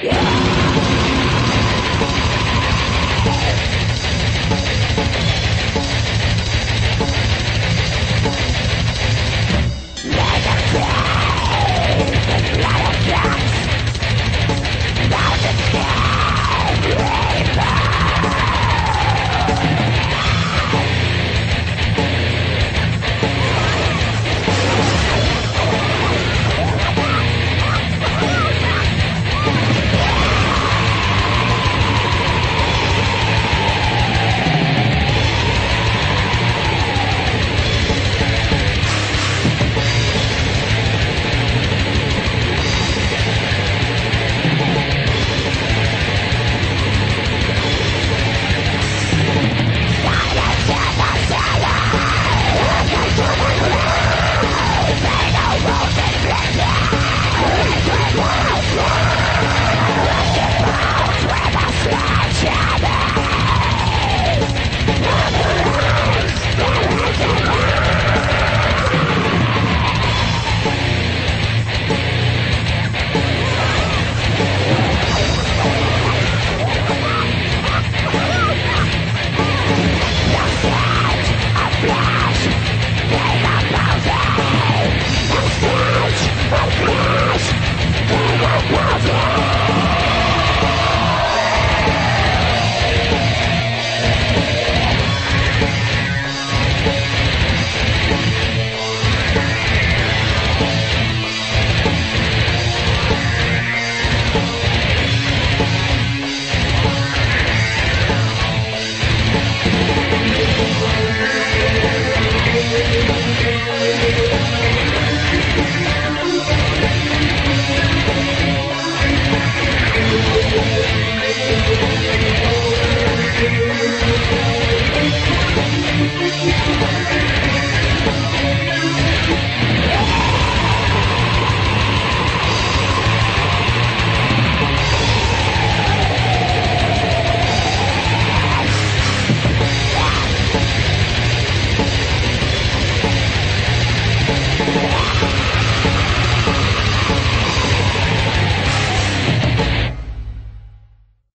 Yeah!